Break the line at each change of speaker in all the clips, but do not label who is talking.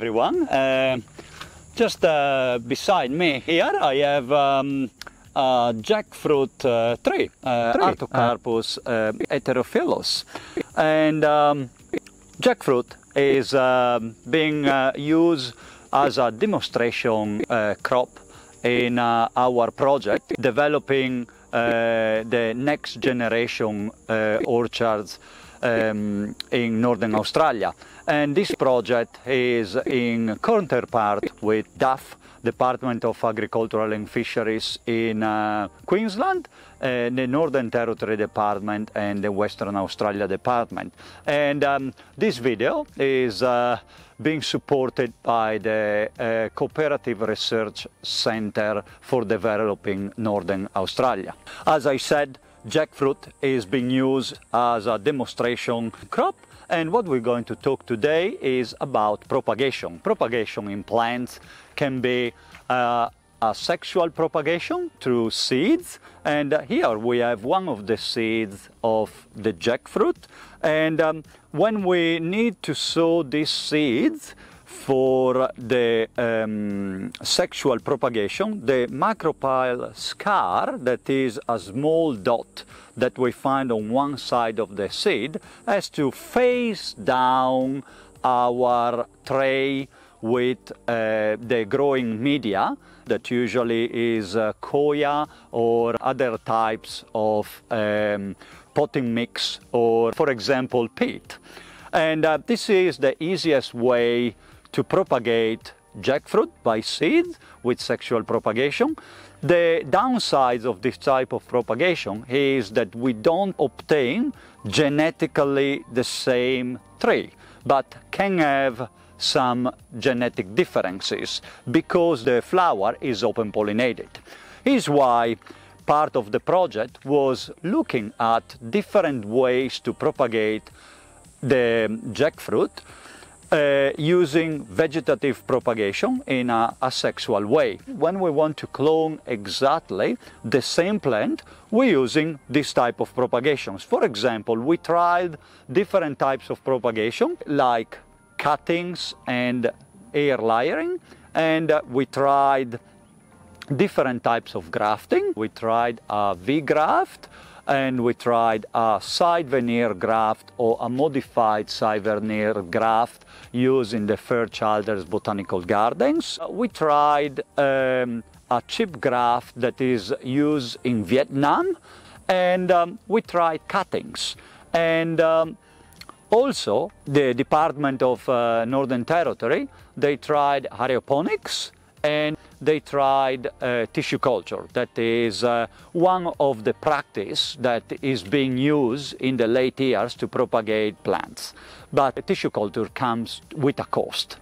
everyone. Uh, just uh, beside me here I have um, a jackfruit uh, tree, uh,
Tree.
Artocarpus uh, heterophyllus. And um, jackfruit is um being uh, used as a demonstration uh, crop in uh, our project, developing uh, the next generation uh, orchards um, in northern Australia. And this project is in counterpart with DAF, Department of Agricultural and Fisheries in uh, Queensland, uh, the Northern Territory Department and the Western Australia Department. And um, this video is uh, being supported by the uh, Cooperative Research Centre for Developing Northern Australia. As I said, jackfruit is being used as a demonstration crop and what we're going to talk today is about propagation. Propagation in plants can be uh, a sexual propagation through seeds and here we have one of the seeds of the jackfruit and um, when we need to sow these seeds for the um, sexual propagation, the micropyle scar, that is a small dot that we find on one side of the seed, has to face down our tray with uh, the growing media that usually is uh, or other types of um, potting mix or for example peat. And uh, this is the easiest way to propagate jackfruit by seed with sexual propagation. The downsides of this type of propagation is that we don't obtain genetically the same tree, but can have some genetic differences because the flower is open pollinated. Is why part of the project was looking at different ways to propagate the jackfruit uh, using vegetative propagation in a asexual way. When we want to clone exactly the same plant, we're using this type of propagations. For example, we tried different types of propagation like cuttings and air layering, and uh, we tried different types of grafting. We tried a V-graft, and we tried a side veneer graft or a modified side veneer graft used in the Fairchilders Botanical Gardens. We tried um, a chip graft that is used in Vietnam and um, we tried cuttings. And um, also the Department of uh, Northern Territory, they tried aeroponics and they tried uh, tissue culture. That is uh, one of the practice that is being used in the late years to propagate plants. But tissue culture comes with a cost.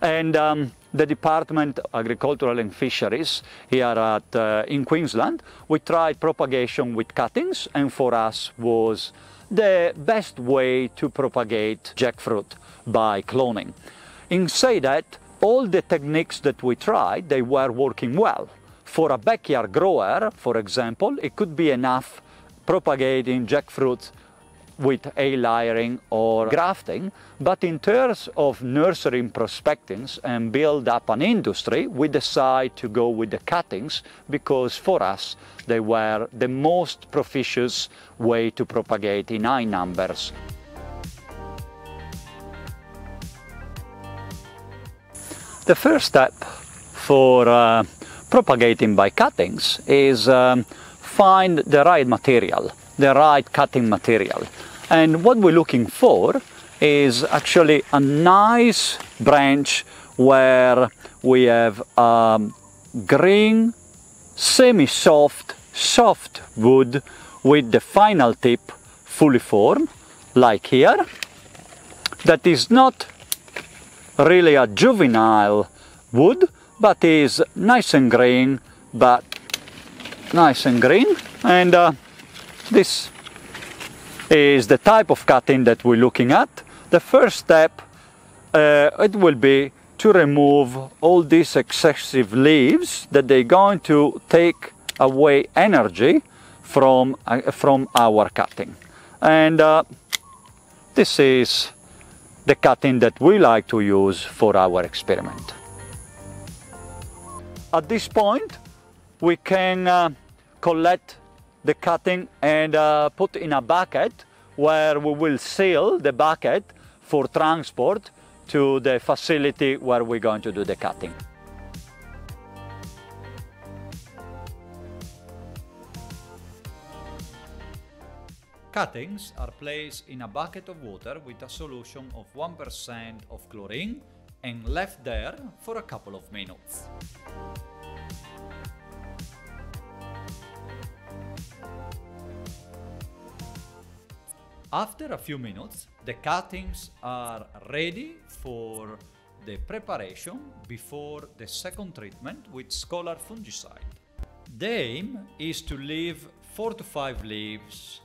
And um, the Department of Agricultural and Fisheries here at, uh, in Queensland, we tried propagation with cuttings and for us was the best way to propagate jackfruit by cloning. In say that, all the techniques that we tried, they were working well. For a backyard grower, for example, it could be enough propagating jackfruit with a layering or grafting, but in terms of nursery prospectings and build up an industry, we decide to go with the cuttings because for us they were the most propitious way to propagate in high numbers. The first step for uh, propagating by cuttings is um, find the right material, the right cutting material. And what we're looking for is actually a nice branch where we have um, green, semi-soft, soft wood with the final tip fully formed, like here, that is not really a juvenile wood, but is nice and green, but nice and green. And uh, this is the type of cutting that we're looking at. The first step, uh, it will be to remove all these excessive leaves that they're going to take away energy from, uh, from our cutting. And uh, this is the cutting that we like to use for our experiment. At this point, we can uh, collect the cutting and uh, put in a bucket where we will seal the bucket for transport to the facility where we're going to do the cutting. Cuttings are placed in a bucket of water with a solution of 1% of chlorine and left there for a couple of minutes. After a few minutes, the cuttings are ready for the preparation before the second treatment with Scholar fungicide. The aim is to leave 4 to 5 leaves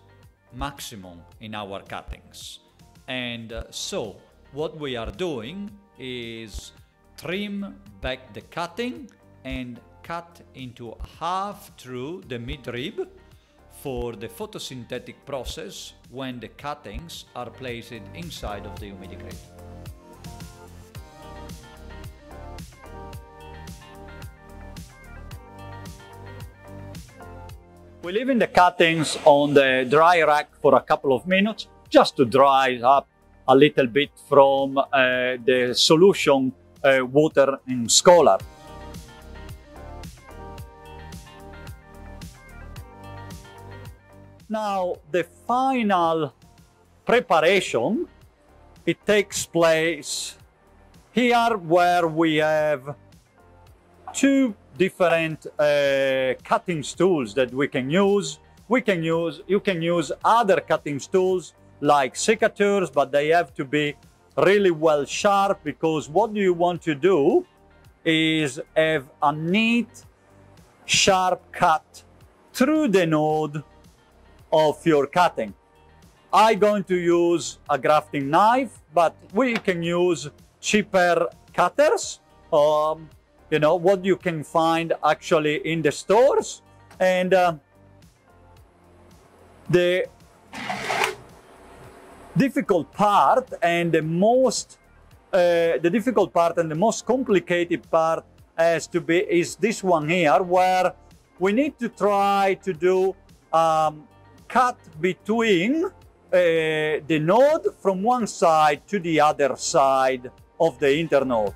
maximum in our cuttings. And uh, so what we are doing is trim back the cutting and cut into half through the midrib for the photosynthetic process when the cuttings are placed inside of the humidifier. We leave in the cuttings on the dry rack for a couple of minutes just to dry up a little bit from uh, the solution uh, water in Scholar. Now the final preparation, it takes place here where we have two different uh, cutting tools that we can use. We can use, you can use other cutting tools like secateurs, but they have to be really well sharp because what do you want to do is have a neat, sharp cut through the node of your cutting. I'm going to use a grafting knife, but we can use cheaper cutters. Um, you know, what you can find actually in the stores. And uh, the difficult part and the most, uh, the difficult part and the most complicated part has to be is this one here, where we need to try to do um, cut between uh, the node from one side to the other side of the internode.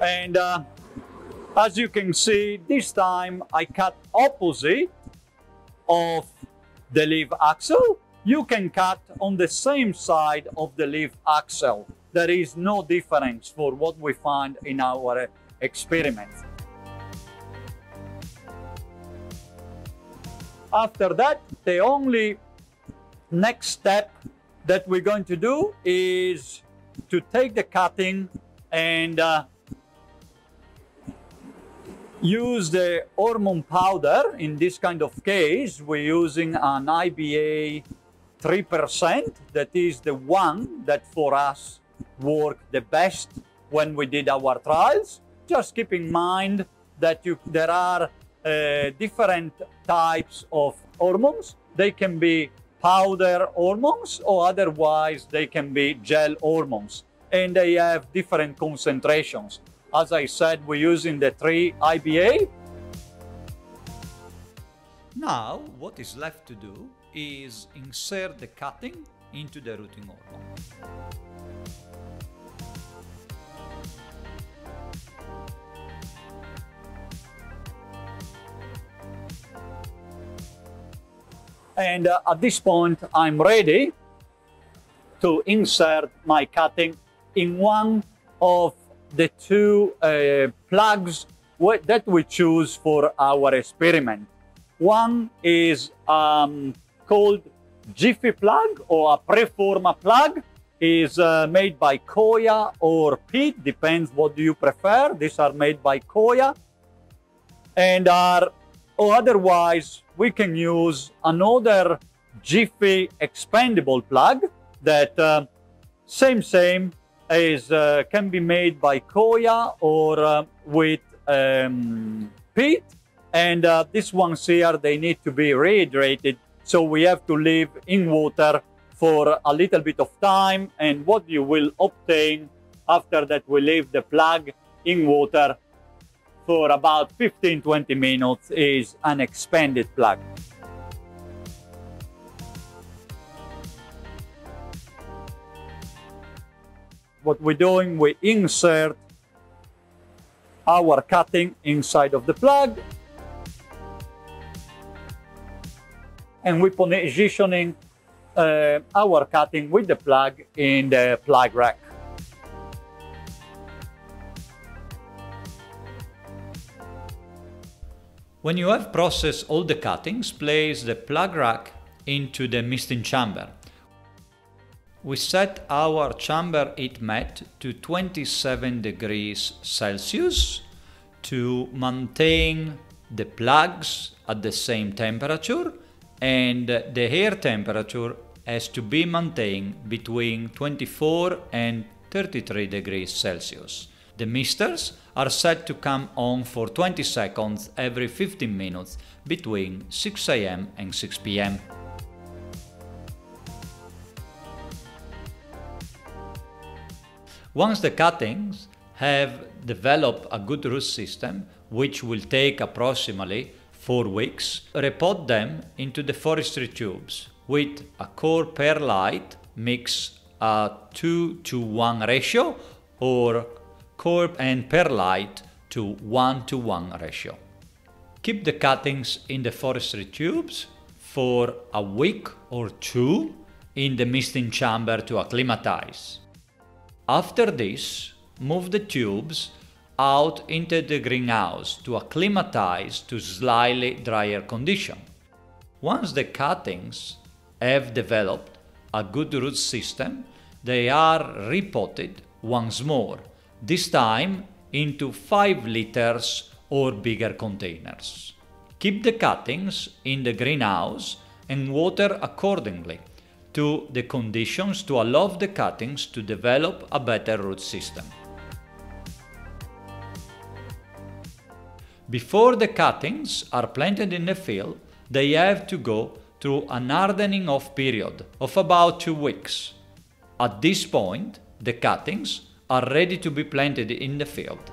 And uh, as you can see, this time I cut opposite of the leaf axil. You can cut on the same side of the leaf axil. There is no difference for what we find in our experiments. After that, the only next step that we're going to do is to take the cutting and uh, use the hormone powder. In this kind of case, we're using an IBA 3%. That is the one that for us worked the best when we did our trials. Just keep in mind that you, there are uh, different types of hormones. They can be powder hormones or otherwise they can be gel hormones and they have different concentrations. As I said, we're using the 3 IBA. Now, what is left to do is insert the cutting into the rooting hormone. And uh, at this point, I'm ready to insert my cutting in one of the two uh, plugs that we choose for our experiment. One is um, called Jiffy plug or a Preforma plug is uh, made by coir or Peat, depends what do you prefer. These are made by coir and are, or otherwise we can use another Jiffy expandable plug that uh, same, same is uh, can be made by coir or uh, with um, peat. And uh, these ones here, they need to be rehydrated. So we have to leave in water for a little bit of time. And what you will obtain after that, we leave the plug in water for about 15-20 minutes is an expanded plug. What we're doing, we insert our cutting inside of the plug and we're positioning uh, our cutting with the plug in the plug rack. When you have processed all the cuttings, place the plug rack into the misting chamber. We set our chamber heat mat to 27 degrees Celsius to maintain the plugs at the same temperature and the air temperature has to be maintained between 24 and 33 degrees Celsius. The misters are set to come on for 20 seconds every 15 minutes between 6 am and 6 pm. Once the cuttings have developed a good root system, which will take approximately 4 weeks, repot them into the forestry tubes with a coir perlite mix a 2 to 1 ratio or coir and perlite to 1 to 1 ratio. Keep the cuttings in the forestry tubes for a week or two in the misting chamber to acclimatize. After this, move the tubes out into the greenhouse to acclimatize to slightly drier condition. Once the cuttings have developed a good root system, they are repotted once more this time into 5 liters or bigger containers. Keep the cuttings in the greenhouse and water accordingly to the conditions to allow the cuttings to develop a better root system. Before the cuttings are planted in the field, they have to go through an hardening off period of about two weeks. At this point, the cuttings are ready to be planted in the field.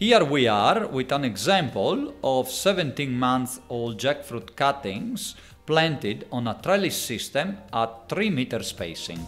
Here we are with an example of 17 month old jackfruit cuttings planted on a trellis system at 3 meter spacing.